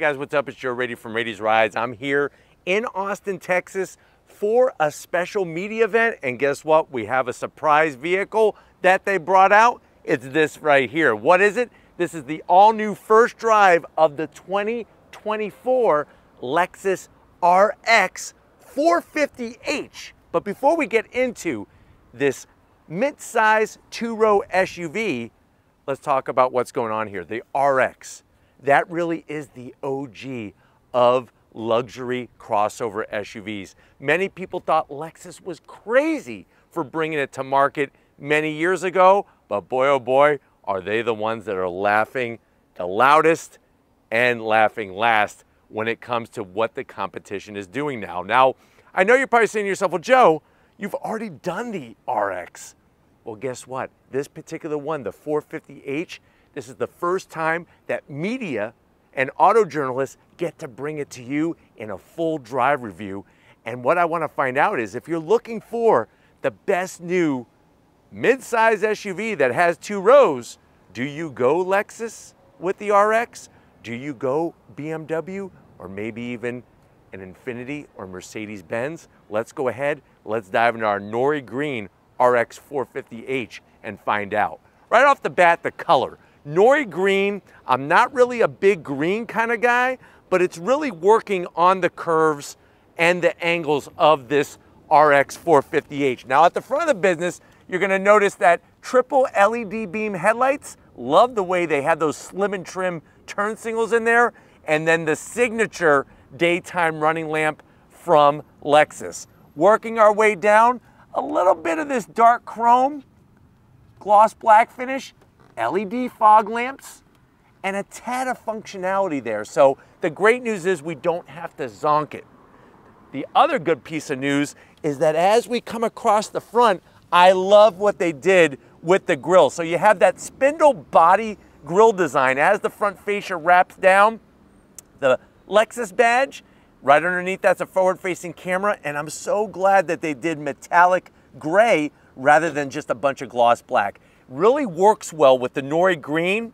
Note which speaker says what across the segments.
Speaker 1: guys, what's up? It's Joe Raiti from Raiti's Rides. I'm here in Austin, Texas for a special media event. And guess what? We have a surprise vehicle that they brought out. It's this right here. What is it? This is the all new first drive of the 2024 Lexus RX 450h. But before we get into this mid-size two-row SUV, let's talk about what's going on here. The RX, that really is the OG of luxury crossover SUVs. Many people thought Lexus was crazy for bringing it to market many years ago, but boy oh boy, are they the ones that are laughing the loudest and laughing last when it comes to what the competition is doing now. Now, I know you're probably saying to yourself, well, Joe, you've already done the RX. Well, guess what? This particular one, the 450h, this is the first time that media and auto journalists get to bring it to you in a full drive review. And what I want to find out is if you're looking for the best new mid-size SUV that has two rows, do you go Lexus with the RX? Do you go BMW or maybe even an Infiniti or Mercedes-Benz? Let's go ahead, let's dive into our Nori Green RX 450h and find out. Right off the bat, the color. Nori Green, I'm not really a big green kind of guy, but it's really working on the curves and the angles of this RX 450h. Now at the front of the business, you're gonna notice that triple LED beam headlights. Love the way they have those slim and trim turn signals in there. And then the signature daytime running lamp from Lexus. Working our way down, a little bit of this dark chrome, gloss black finish, LED fog lamps, and a tad of functionality there. So the great news is we don't have to zonk it. The other good piece of news is that as we come across the front, I love what they did with the grille. So you have that spindle body grille design as the front fascia wraps down. The Lexus badge, right underneath that's a forward-facing camera, and I'm so glad that they did metallic gray rather than just a bunch of gloss black. Really works well with the Nori green.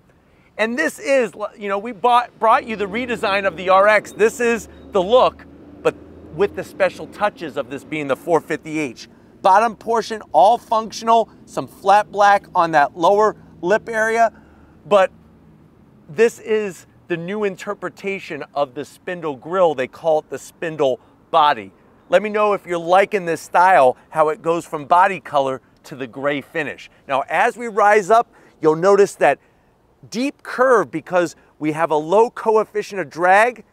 Speaker 1: And this is, you know, we bought, brought you the redesign of the RX. This is the look, but with the special touches of this being the 450h. Bottom portion, all functional, some flat black on that lower lip area, but this is the new interpretation of the spindle grill. They call it the spindle body. Let me know if you're liking this style, how it goes from body color to the gray finish. Now, as we rise up, you'll notice that deep curve because we have a low coefficient of drag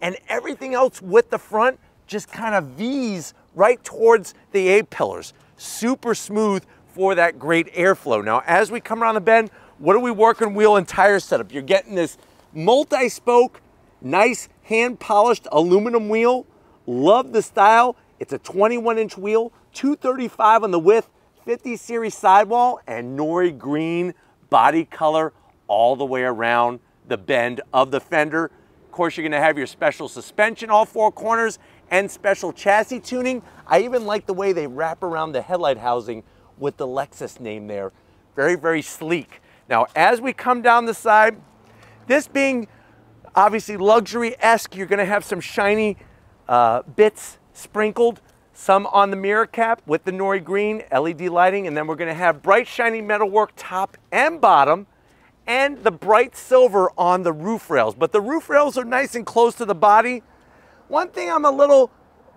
Speaker 1: and everything else with the front just kind of V's right towards the A-pillars. Super smooth for that great airflow. Now, as we come around the bend, what are we working wheel and tire setup? You're getting this multi-spoke, nice hand-polished aluminum wheel. Love the style. It's a 21-inch wheel, 235 on the width, 50 series sidewall, and Nori green body color all the way around the bend of the fender. Of course, you're gonna have your special suspension all four corners and special chassis tuning. I even like the way they wrap around the headlight housing with the Lexus name there. Very, very sleek. Now, as we come down the side, this being obviously luxury-esque, you're gonna have some shiny uh, bits sprinkled, some on the mirror cap with the Nori Green LED lighting, and then we're gonna have bright shiny metalwork top and bottom, and the bright silver on the roof rails. But the roof rails are nice and close to the body. One thing I'm a little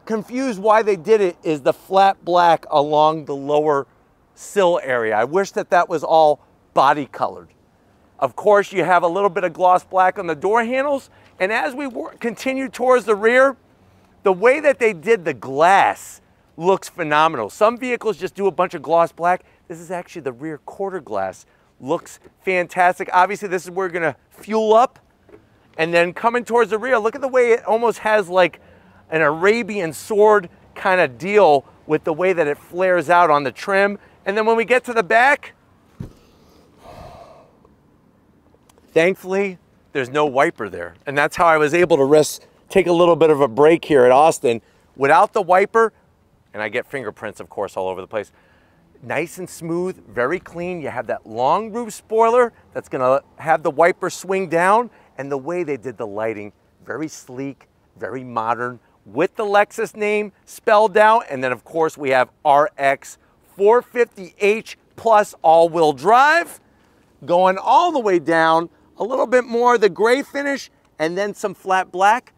Speaker 1: confused why they did it is the flat black along the lower sill area. I wish that that was all body colored. Of course, you have a little bit of gloss black on the door handles. And as we continue towards the rear, the way that they did the glass looks phenomenal. Some vehicles just do a bunch of gloss black. This is actually the rear quarter glass. Looks fantastic. Obviously, this is where we're gonna fuel up. And then coming towards the rear, look at the way it almost has like an Arabian sword kind of deal with the way that it flares out on the trim. And then when we get to the back, Thankfully, there's no wiper there. And that's how I was able to rest, take a little bit of a break here at Austin. Without the wiper, and I get fingerprints, of course, all over the place, nice and smooth, very clean. You have that long roof spoiler that's gonna have the wiper swing down, and the way they did the lighting, very sleek, very modern, with the Lexus name spelled out. And then of course we have RX 450H plus all-wheel drive, going all the way down, a little bit more the gray finish, and then some flat black.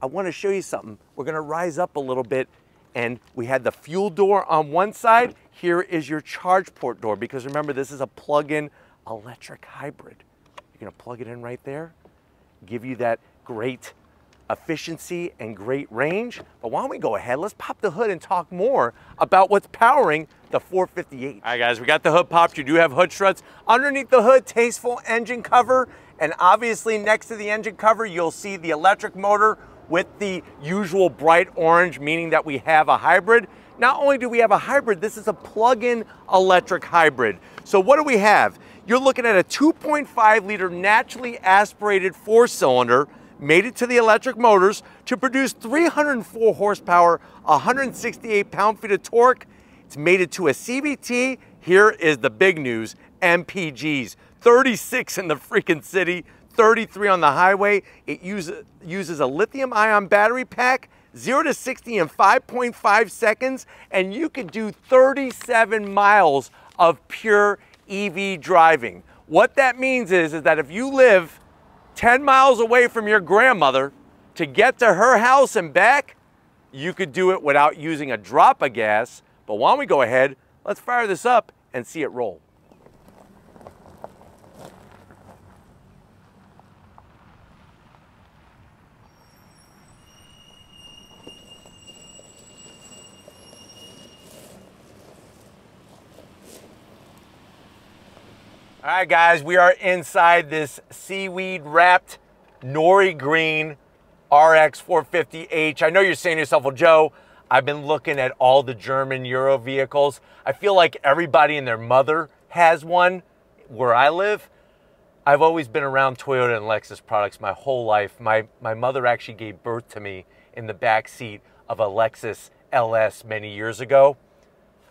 Speaker 1: I wanna show you something. We're gonna rise up a little bit and we had the fuel door on one side. Here is your charge port door because remember, this is a plug-in electric hybrid. You're gonna plug it in right there, give you that great efficiency and great range. But why don't we go ahead, let's pop the hood and talk more about what's powering the 450h. All right guys, we got the hood popped. You do have hood struts. Underneath the hood, tasteful engine cover. And obviously next to the engine cover, you'll see the electric motor with the usual bright orange, meaning that we have a hybrid. Not only do we have a hybrid, this is a plug-in electric hybrid. So what do we have? You're looking at a 2.5 liter naturally aspirated four cylinder mated to the electric motors to produce 304 horsepower, 168 pound-feet of torque. It's mated to a CVT. Here is the big news, MPGs. 36 in the freaking city, 33 on the highway. It uses, uses a lithium ion battery pack, 0 to 60 in 5.5 seconds, and you can do 37 miles of pure EV driving. What that means is, is that if you live 10 miles away from your grandmother to get to her house and back, you could do it without using a drop of gas. But why don't we go ahead, let's fire this up and see it roll. All right, guys, we are inside this seaweed wrapped nori green RX 450H. I know you're saying to yourself, well, Joe, I've been looking at all the German Euro vehicles. I feel like everybody and their mother has one where I live. I've always been around Toyota and Lexus products my whole life. My, my mother actually gave birth to me in the back seat of a Lexus LS many years ago.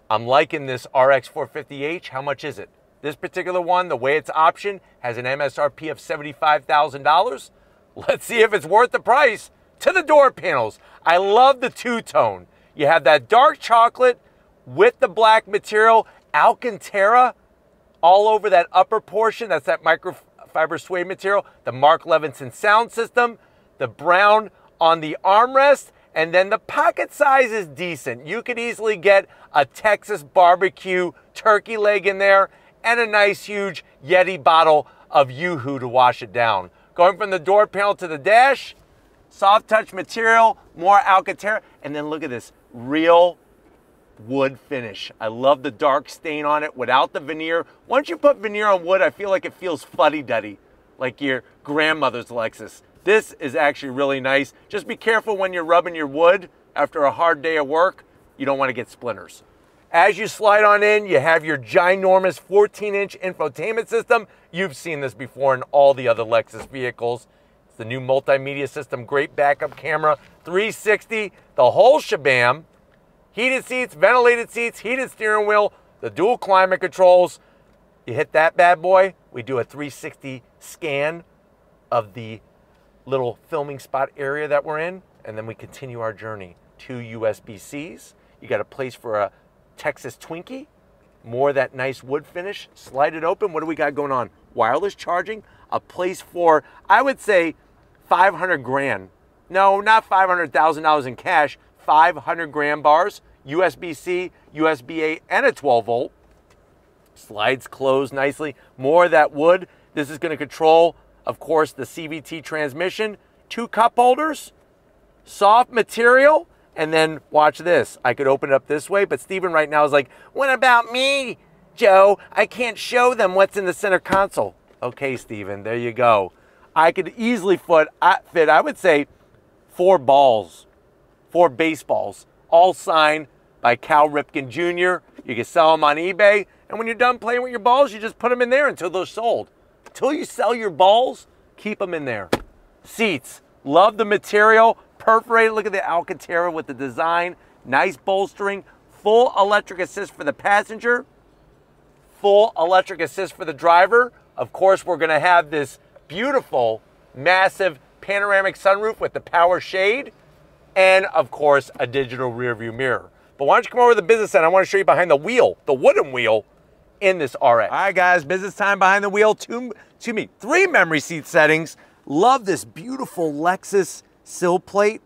Speaker 1: I'm liking this RX 450H. How much is it? This particular one, the way it's optioned, has an MSRP of $75,000. Let's see if it's worth the price. To the door panels. I love the two-tone. You have that dark chocolate with the black material, Alcantara all over that upper portion. That's that microfiber suede material. The Mark Levinson sound system. The brown on the armrest. And then the pocket size is decent. You could easily get a Texas barbecue turkey leg in there and a nice huge Yeti bottle of Yoo-Hoo to wash it down. Going from the door panel to the dash, soft touch material, more Alcantara, and then look at this, real wood finish. I love the dark stain on it without the veneer. Once you put veneer on wood, I feel like it feels fuddy-duddy, like your grandmother's Lexus. This is actually really nice. Just be careful when you're rubbing your wood after a hard day of work. You don't want to get splinters. As you slide on in, you have your ginormous 14-inch infotainment system. You've seen this before in all the other Lexus vehicles. It's the new multimedia system, great backup camera, 360, the whole shabam. Heated seats, ventilated seats, heated steering wheel, the dual climate controls. You hit that bad boy, we do a 360 scan of the little filming spot area that we're in, and then we continue our journey. Two USB-Cs. You got a place for a Texas Twinkie, more that nice wood finish. Slide it open. What do we got going on? Wireless charging, a place for, I would say, 500 grand. No, not $500,000 in cash, 500 grand bars, USB-C, USB-A, and a 12 volt. Slides closed nicely. More of that wood. This is going to control, of course, the CVT transmission. Two cup holders, soft material, and then watch this. I could open it up this way, but Steven right now is like, what about me, Joe? I can't show them what's in the center console. Okay, Steven, there you go. I could easily fit, fit I would say, four balls, four baseballs, all signed by Cal Ripken Jr. You can sell them on eBay, and when you're done playing with your balls, you just put them in there until they're sold. Until you sell your balls, keep them in there. Seats, love the material perforated. Look at the Alcantara with the design. Nice bolstering. Full electric assist for the passenger. Full electric assist for the driver. Of course, we're going to have this beautiful, massive panoramic sunroof with the power shade, and of course, a digital rear view mirror. But why don't you come over to the business end? I want to show you behind the wheel, the wooden wheel in this RX. All right, guys, business time behind the wheel. Two, excuse me, three memory seat settings. Love this beautiful Lexus sill plate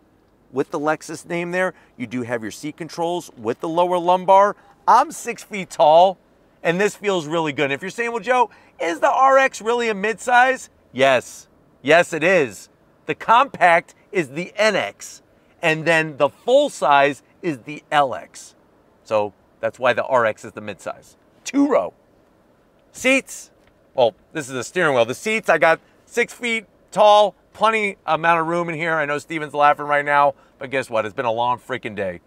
Speaker 1: with the Lexus name there. You do have your seat controls with the lower lumbar. I'm six feet tall, and this feels really good. If you're saying, well, Joe, is the RX really a midsize? Yes, yes, it is. The compact is the NX, and then the full size is the LX. So that's why the RX is the midsize. Two row. Seats, well, this is a steering wheel. The seats, I got six feet tall, plenty amount of room in here. I know Steven's laughing right now, but guess what? It's been a long freaking day.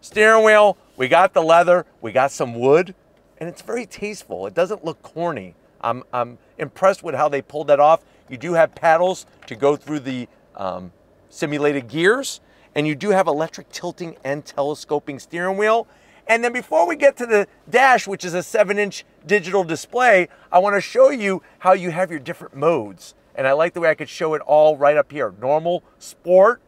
Speaker 1: Steering wheel, we got the leather, we got some wood, and it's very tasteful. It doesn't look corny. I'm, I'm impressed with how they pulled that off. You do have paddles to go through the um, simulated gears, and you do have electric tilting and telescoping steering wheel. And then before we get to the dash, which is a seven inch digital display, I wanna show you how you have your different modes. And I like the way I could show it all right up here. Normal, sport,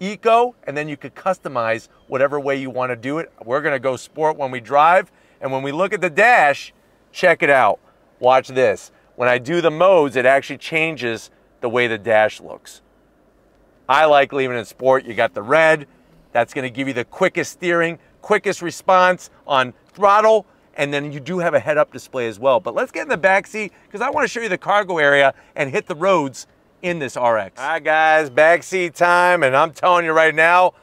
Speaker 1: eco, and then you could customize whatever way you wanna do it. We're gonna go sport when we drive. And when we look at the dash, check it out. Watch this. When I do the modes, it actually changes the way the dash looks. I like leaving it sport. You got the red. That's going to give you the quickest steering, quickest response on throttle, and then you do have a head-up display as well. But let's get in the back seat because I want to show you the cargo area and hit the roads in this RX. All right, guys, back seat time, and I'm telling you right now,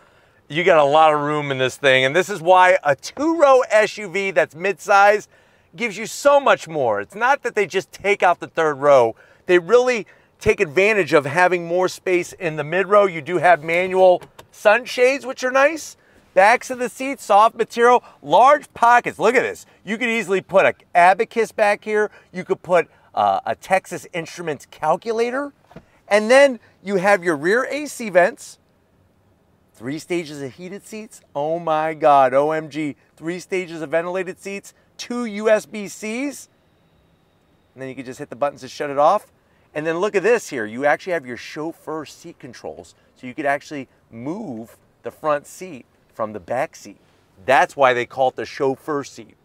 Speaker 1: you got a lot of room in this thing, and this is why a two-row SUV that's midsize gives you so much more. It's not that they just take out the third row. They really take advantage of having more space in the mid row. You do have manual sunshades, which are nice. Backs of the seats, soft material, large pockets. Look at this. You could easily put a abacus back here. You could put uh, a Texas Instruments calculator. And then you have your rear AC vents, three stages of heated seats. Oh my God, OMG. Three stages of ventilated seats, two USB-Cs. And then you can just hit the buttons to shut it off. And then look at this here. You actually have your chauffeur seat controls. So you could actually move the front seat from the back seat. That's why they call it the chauffeur seat.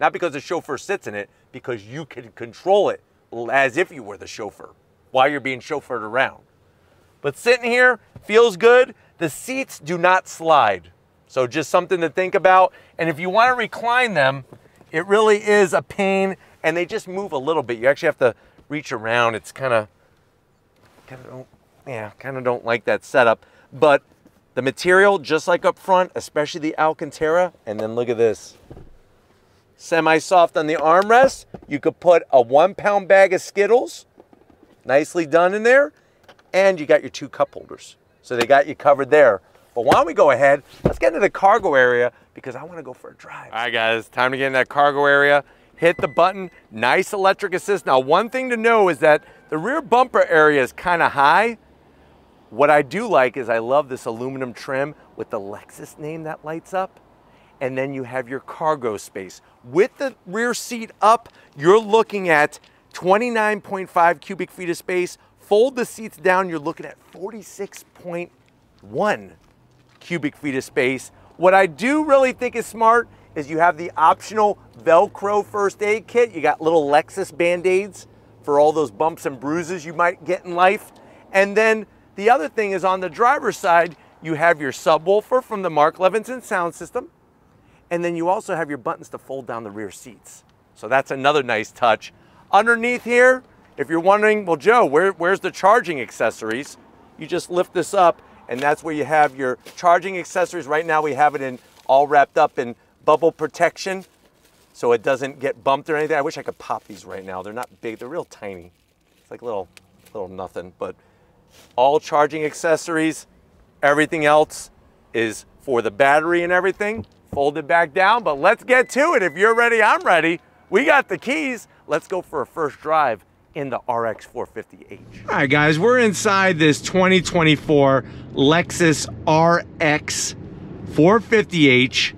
Speaker 1: Not because the chauffeur sits in it, because you can control it as if you were the chauffeur while you're being chauffeured around. But sitting here feels good. The seats do not slide. So just something to think about. And if you want to recline them, it really is a pain and they just move a little bit. You actually have to reach around. It's kind of, kind of don't, yeah, kind of don't like that setup. But the material, just like up front, especially the Alcantara, and then look at this. Semi-soft on the armrest. You could put a one pound bag of Skittles, nicely done in there, and you got your two cup holders. So they got you covered there. But why don't we go ahead, let's get into the cargo area because I want to go for a drive. All right, guys, time to get in that cargo area hit the button, nice electric assist. Now, one thing to know is that the rear bumper area is kind of high. What I do like is I love this aluminum trim with the Lexus name that lights up. And then you have your cargo space. With the rear seat up, you're looking at 29.5 cubic feet of space. Fold the seats down, you're looking at 46.1 cubic feet of space. What I do really think is smart is you have the optional Velcro first aid kit. You got little Lexus Band-Aids for all those bumps and bruises you might get in life. And then the other thing is on the driver's side, you have your subwoofer from the Mark Levinson sound system. And then you also have your buttons to fold down the rear seats. So that's another nice touch. Underneath here, if you're wondering, well, Joe, where, where's the charging accessories? You just lift this up and that's where you have your charging accessories. Right now we have it in all wrapped up in bubble protection so it doesn't get bumped or anything. I wish I could pop these right now. They're not big, they're real tiny. It's like little, little nothing, but all charging accessories, everything else is for the battery and everything. Fold it back down, but let's get to it. If you're ready, I'm ready. We got the keys. Let's go for a first drive in the RX 450H. All right, guys, we're inside this 2024 Lexus RX 450H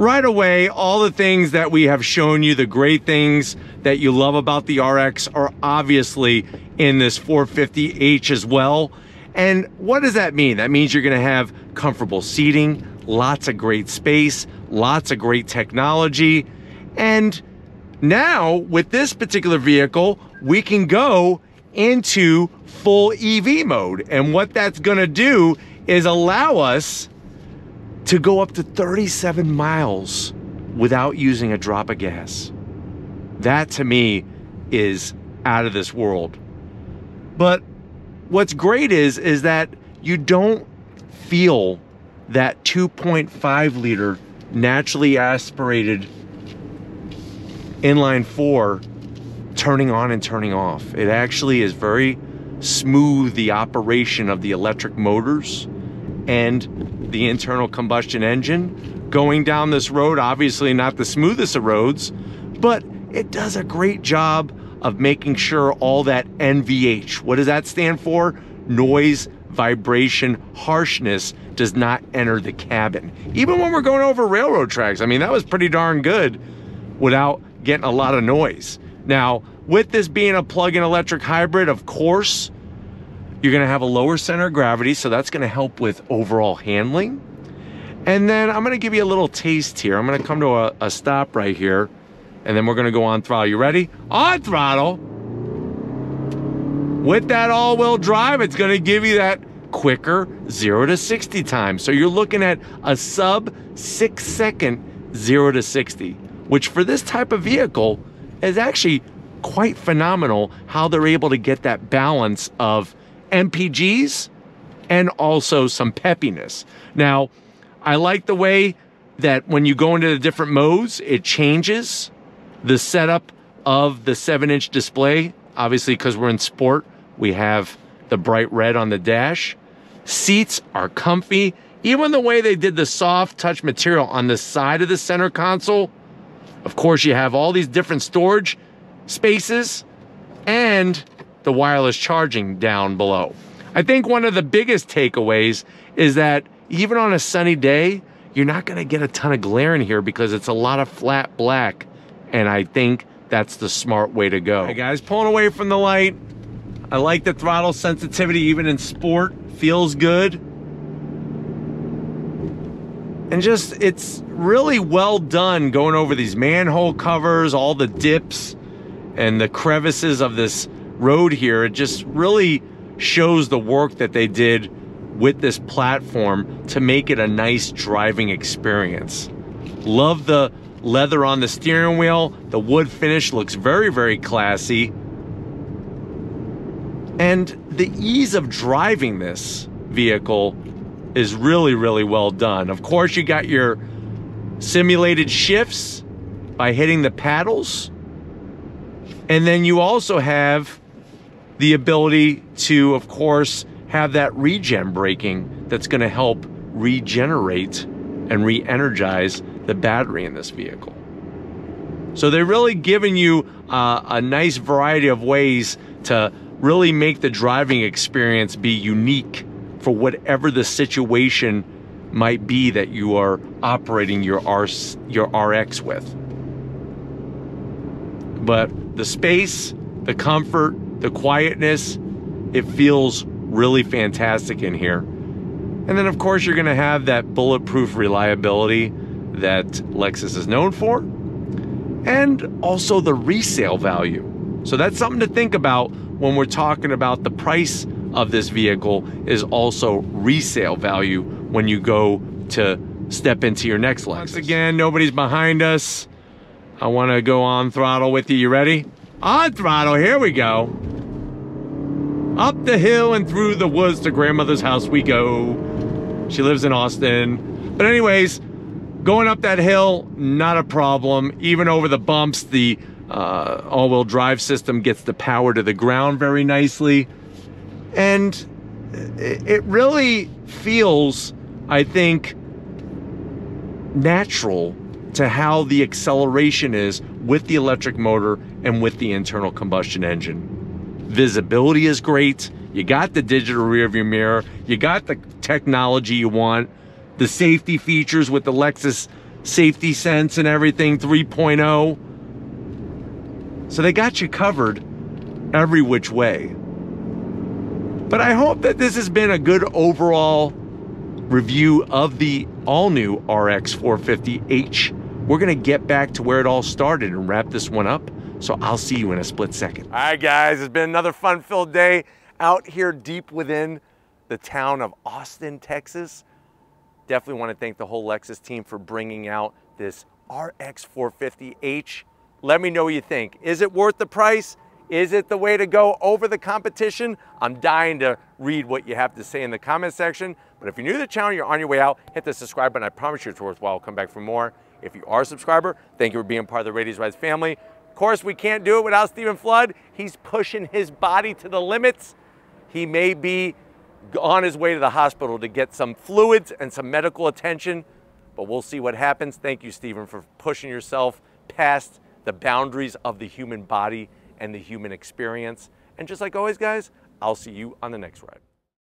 Speaker 1: right away, all the things that we have shown you, the great things that you love about the RX are obviously in this 450H as well. And what does that mean? That means you're gonna have comfortable seating, lots of great space, lots of great technology. And now with this particular vehicle, we can go into full EV mode. And what that's gonna do is allow us to go up to 37 miles without using a drop of gas. That to me is out of this world. But what's great is is that you don't feel that 2.5 liter naturally aspirated inline 4 turning on and turning off. It actually is very smooth the operation of the electric motors and the internal combustion engine going down this road obviously not the smoothest of roads but it does a great job of making sure all that NVH what does that stand for? Noise vibration harshness does not enter the cabin. Even when we're going over railroad tracks I mean that was pretty darn good without getting a lot of noise. Now with this being a plug-in electric hybrid of course you're gonna have a lower center of gravity, so that's gonna help with overall handling. And then I'm gonna give you a little taste here. I'm gonna come to a, a stop right here, and then we're gonna go on throttle. You ready? On throttle. With that all-wheel drive, it's gonna give you that quicker 0 to 60 time. So you're looking at a sub 6 second 0 to 60, which for this type of vehicle is actually quite phenomenal how they're able to get that balance of MPGs and also some peppiness. Now, I like the way that when you go into the different modes, it changes the setup of the 7 inch display. Obviously, because we're in sport, we have the bright red on the dash. Seats are comfy. Even the way they did the soft touch material on the side of the center console. Of course, you have all these different storage spaces and the wireless charging down below. I think one of the biggest takeaways is that even on a sunny day, you're not gonna get a ton of glare in here because it's a lot of flat black. And I think that's the smart way to go. Hey guys, pulling away from the light. I like the throttle sensitivity even in sport, feels good. And just, it's really well done going over these manhole covers, all the dips and the crevices of this road here, it just really shows the work that they did with this platform to make it a nice driving experience. Love the leather on the steering wheel. The wood finish looks very, very classy. And the ease of driving this vehicle is really, really well done. Of course, you got your simulated shifts by hitting the paddles. And then you also have the ability to, of course, have that regen braking that's going to help regenerate and re-energize the battery in this vehicle. So they're really giving you uh, a nice variety of ways to really make the driving experience be unique for whatever the situation might be that you are operating your, R, your RX with. But the space, the comfort, the quietness, it feels really fantastic in here. And then of course you're gonna have that bulletproof reliability that Lexus is known for, and also the resale value. So that's something to think about when we're talking about the price of this vehicle is also resale value when you go to step into your next Lexus. Once again, nobody's behind us. I wanna go on throttle with you. You ready? On throttle, here we go. Up the hill and through the woods to grandmother's house we go. She lives in Austin. But anyways, going up that hill, not a problem. Even over the bumps, the uh, all-wheel drive system gets the power to the ground very nicely. And it really feels, I think, natural to how the acceleration is with the electric motor and with the internal combustion engine. Visibility is great. You got the digital rear view mirror. You got the technology you want. The safety features with the Lexus Safety Sense and everything 3.0. So they got you covered every which way. But I hope that this has been a good overall review of the all new RX 450H. We're going to get back to where it all started and wrap this one up. So I'll see you in a split second. All right, guys, it's been another fun filled day out here deep within the town of Austin, Texas. Definitely want to thank the whole Lexus team for bringing out this RX 450H. Let me know what you think. Is it worth the price? Is it the way to go over the competition? I'm dying to read what you have to say in the comment section. But if you're new to the channel, you're on your way out, hit the subscribe button. I promise you it's worthwhile. I'll come back for more. If you are a subscriber, thank you for being part of the Raiti's Rides family. Of course, we can't do it without Steven Flood. He's pushing his body to the limits. He may be on his way to the hospital to get some fluids and some medical attention, but we'll see what happens. Thank you, Steven, for pushing yourself past the boundaries of the human body and the human experience. And just like always, guys, I'll see you on the next ride.